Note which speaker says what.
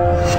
Speaker 1: Bye.